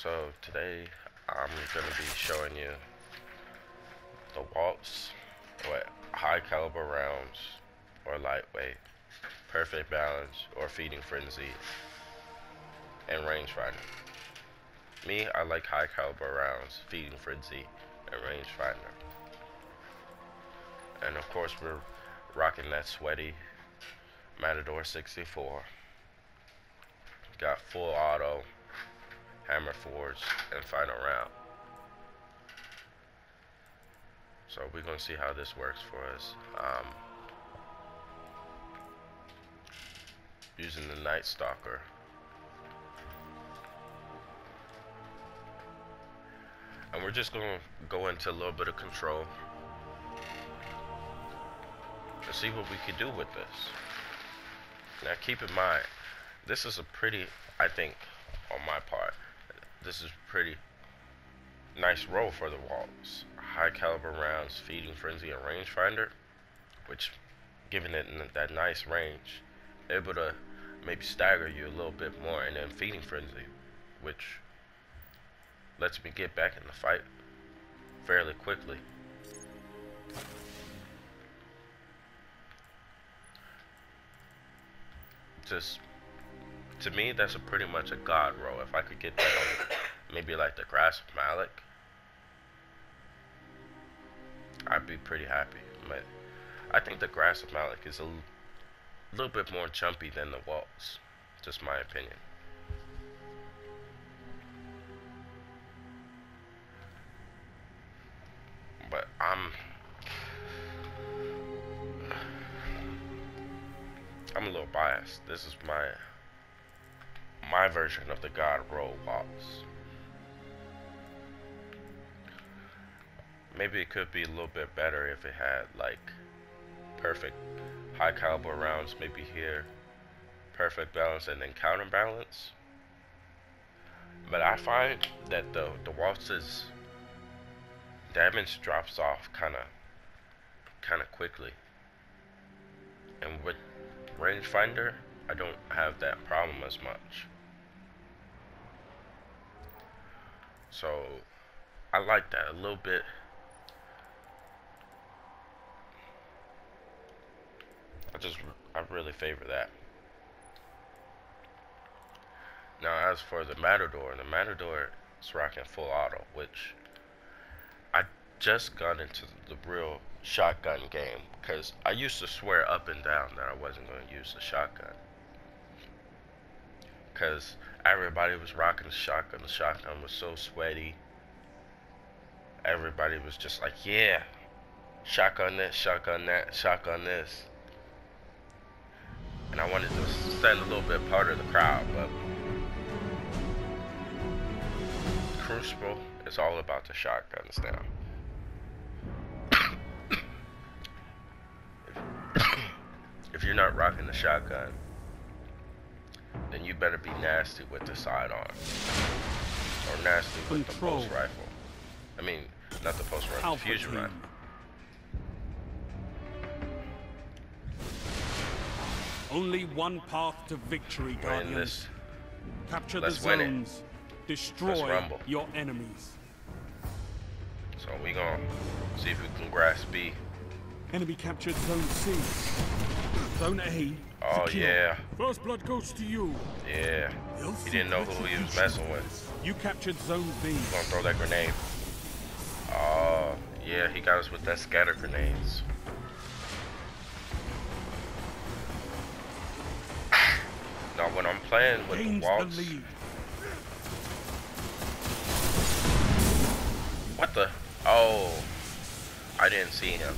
So today I'm to be showing you the waltz with high caliber rounds or lightweight, perfect balance or feeding frenzy, and rangefinder. Me, I like high caliber rounds, feeding frenzy, and rangefinder. And of course we're rocking that sweaty Matador 64. Got full auto, hammer forge, and final round. So we're gonna see how this works for us. Um, using the Night Stalker. And we're just gonna go into a little bit of control and see what we can do with this. Now keep in mind, this is a pretty, I think, on my part, this is pretty nice roll for the waltz. High caliber rounds, feeding frenzy, and rangefinder, which, giving it that nice range, able to maybe stagger you a little bit more, and then feeding frenzy, which lets me get back in the fight fairly quickly. Just to me, that's a pretty much a god roll. If I could get that on maybe like the Grasp of Malok, I'd be pretty happy. But I think the Grasp of Malok is a little bit more jumpy than the waltz. Just my opinion. But I'm I'm a little biased. This is my my version of the God waltz. Maybe it could be a little bit better if it had like perfect high caliber rounds maybe here, perfect balance and then counterbalance. But I find that the the waltz's damage drops off kind of kind of quickly. And with rangefinder, I don't have that problem as much. So I like that a little bit. I just I really favor that. Now as for the Matador, the Matador is rocking full auto, which I just got into the real shotgun game because I used to swear up and down that I wasn't going to use the shotgun because everybody was rocking the shotgun. The shotgun was so sweaty. Everybody was just like, yeah, shotgun this, shotgun that, shotgun this. And I wanted to stand a little bit part of the crowd, but Crucible is all about the shotguns now. if you're not rocking the shotgun, then you better be nasty with the sidearm. Or nasty with Control. the pulse rifle. I mean, not the pulse rifle, the fusion rifle. Only one path to victory, Guardians. This. Capture Let's the zones. Destroy your enemies. So we gonna see if we can grasp B. Enemy captured Zone C. Zone A Oh Secure. yeah. First blood goes to you. Yeah. He didn't know who he was messing with. You captured zone B. He's gonna throw that grenade. Oh, yeah, he got us with that scatter grenades. Now when I'm playing with Gains the waltz. The what the? Oh, I didn't see him.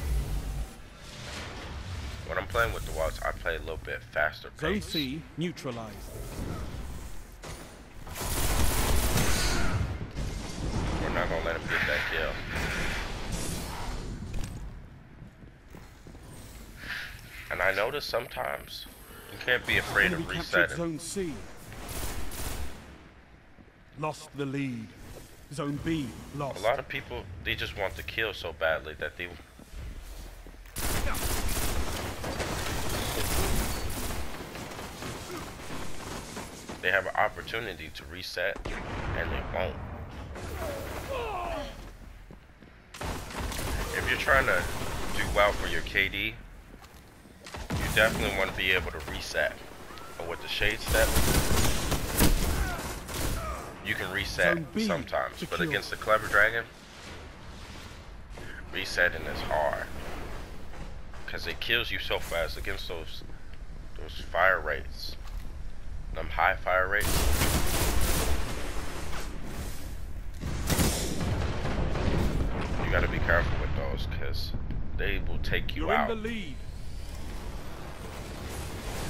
When I'm playing with the waltz, I play a little bit faster pace. Zone C neutralized. We're not gonna let him get that kill. And I notice sometimes you can't be afraid of resetting. Zone C. Lost the lead. Zone B lost. A lot of people they just want to kill so badly that they they have an opportunity to reset, and they won't. If you're trying to do well for your KD, you definitely want to be able to reset. But with the Shade Step, you can reset sometimes. But against the Clever Dragon, resetting is hard. Because it kills you so fast against those those fire rates. Them high fire rates. You gotta be careful with those because they will take you You're out. In the lead.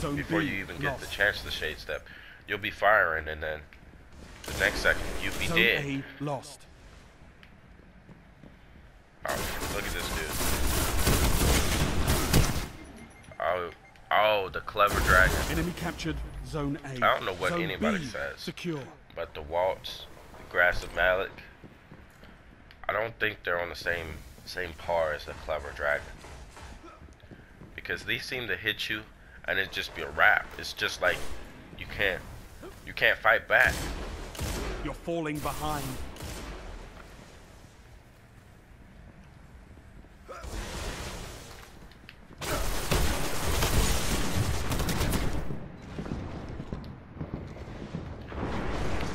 Zone Before you even get the chance to shade step. You'll be firing and then the next second you'll be Zone dead. A lost. Oh, look at this dude. Oh, oh, the clever dragon. Enemy captured Zone A. I don't know what Zone anybody B, says. Secure. But the Waltz, the Grasp of Malok, I don't think they're on the same same par as the clever dragon. Because these seem to hit you and it just be a wrap. It's just like you can't you can't fight back. You're falling behind.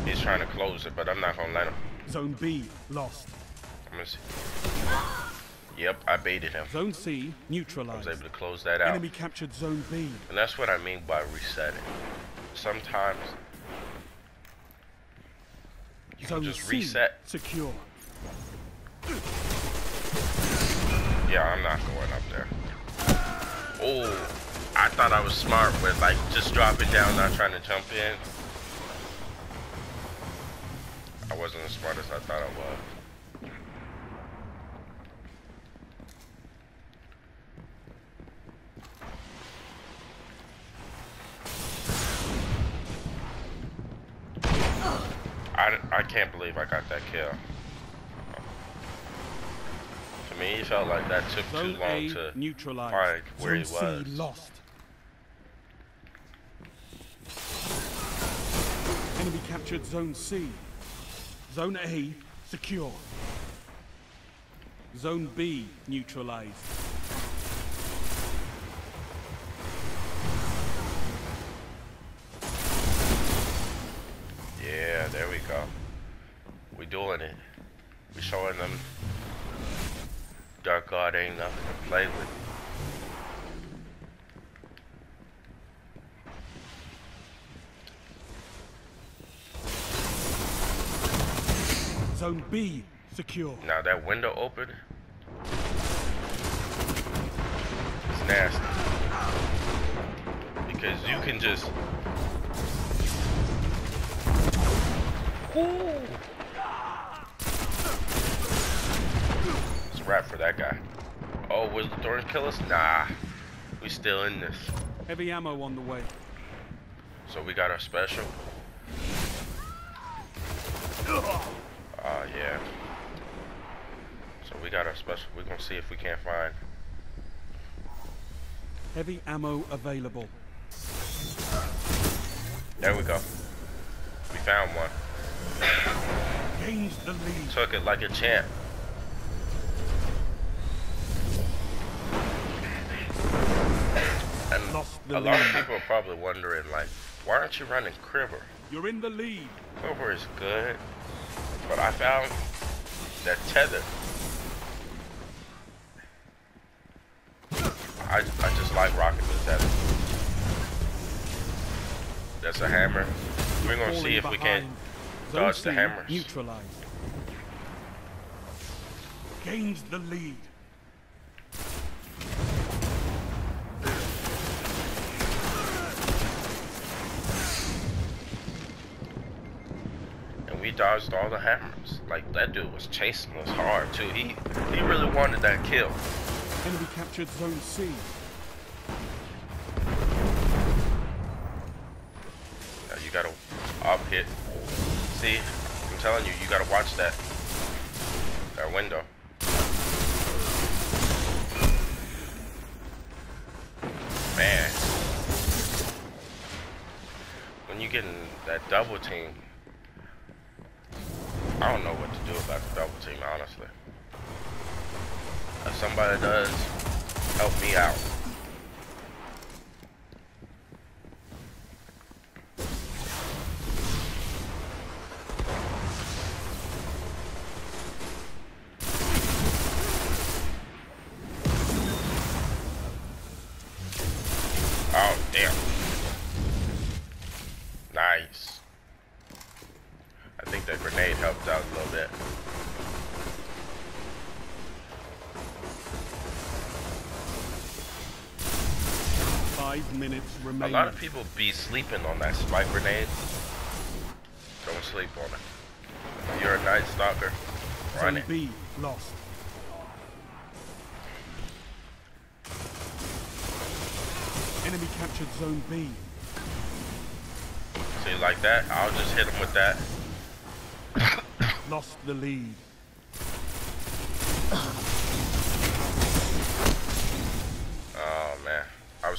He's trying to close it, but I'm not gonna let him. Zone B lost. I'm gonna see. Yep, I baited him. Zone C neutralized. I was able to close that out. Enemy captured Zone B. And that's what I mean by resetting. Sometimes you Zone can just C reset. Secure. Yeah, I'm not going up there. Oh, I thought I was smart with like just dropping down, not trying to jump in. I wasn't as smart as I thought I was. I, I can't believe I got that kill. To me, it felt like that took Zone too long A to neutralize. find where Zone he was. C lost. Enemy captured Zone C. Zone A secure. Zone B neutralized. Yeah, there we go. We doing it. We showing them Dark God ain't nothing to play with. Zone B secure. Now that window open. It's nasty. Because you can just Ooh. It's a wrap for that guy. Oh, will the thorn kill us? Nah. We still in this. Heavy ammo on the way. So we got our special. Oh, yeah. So we got our special. We're going to see if we can't find. Heavy ammo available. There we go. We found one. Gains the lead. Took it like a champ. And a lot of people are probably wondering, like, why aren't you running Quiver? You're in the lead. Quiver is good. But I found that tether. I, I just like rocking the tether. That's a hammer. We're gonna see if we can dodge the hammers. Neutralized. Gains the lead. Dodged all the hammers. Like that dude was chasing us hard too. He he really wanted that kill. Enemy captured zone C. Now you gotta up hit. See, I'm telling you, you gotta watch that that window. Man. When you're getting that double team. I don't know what to do about the double team, honestly. If somebody does, help me out. A lot of people be sleeping on that spike grenade. Don't sleep on it. You're a night stalker. Run Zone B lost. Enemy captured Zone B. See, like that, I'll just hit him with that. Lost the lead.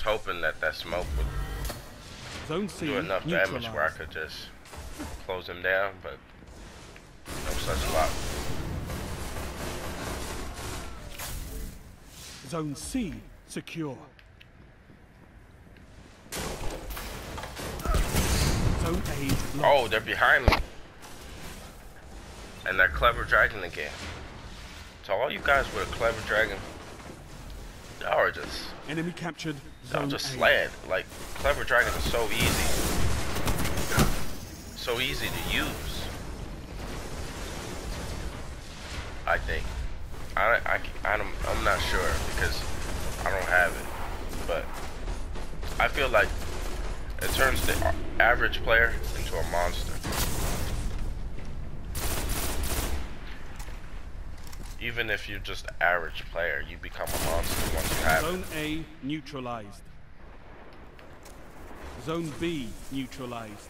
Hoping that that smoke would Zone C do enough damage where I could just close him down, but no such luck. Zone C secure. Zone A lost. Oh, they're behind me. And that clever dragon again. So all you guys with a clever dragon, are just enemy captured I'm just slaying. Like, Clever Dragon is so easy. So easy to use. I think. I, I, I'm, I'm not sure because I don't have it. But I feel like it turns the average player into a monster. Even if you're just an average player, you become a monster once you have Zone it. A neutralized. Zone B neutralized.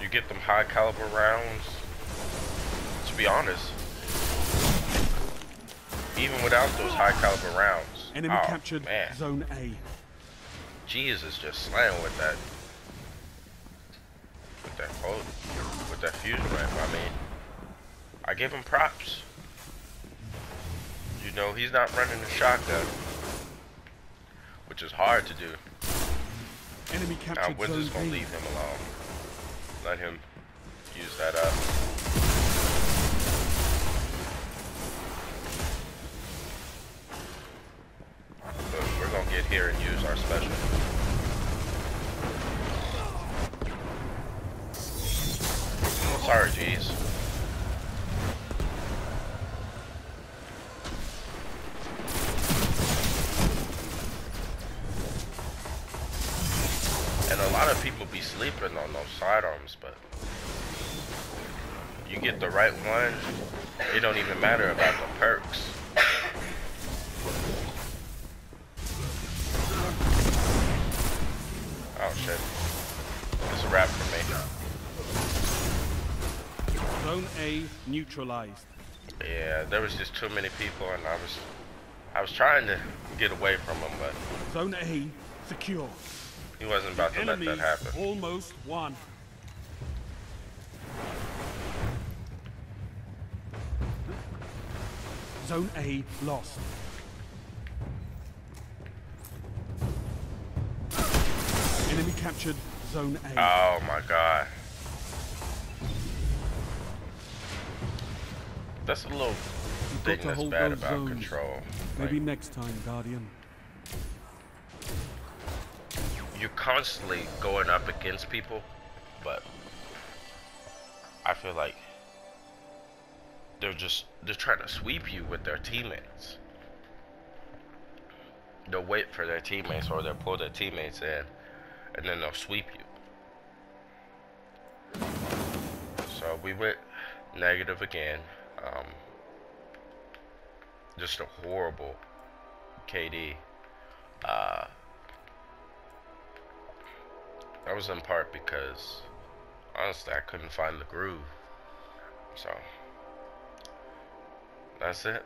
You get them high caliber rounds. To be honest, even without those high caliber rounds. Enemy oh, captured man. Zone A. Jesus, just slaying with that, with that, with that fusion rifle. Give him props. You know, he's not running a shotgun, which is hard to do. Enemy captured now, just gonna leave him alone. Let him use that uh, up. But we're gonna get here and use our special. sorry, G's. Get the right one, it don't even matter about the perks. Oh shit. It's a wrap for me. Zone A neutralized. Yeah, there was just too many people and I was I was trying to get away from them, but Zone A secure. He wasn't about to let that happen. Almost won. Zone A lost. Enemy captured Zone A. Oh my god. That's a little You've thing that's bad about zones. control. Maybe like, next time, Guardian. you're constantly going up against people, but I feel like they're just they're trying to sweep you with their teammates. They'll wait for their teammates or they'll pull their teammates in and then they'll sweep you. So we went negative again. Um, just a horrible KD. Uh, that was in part because honestly I couldn't find the groove. So that's it.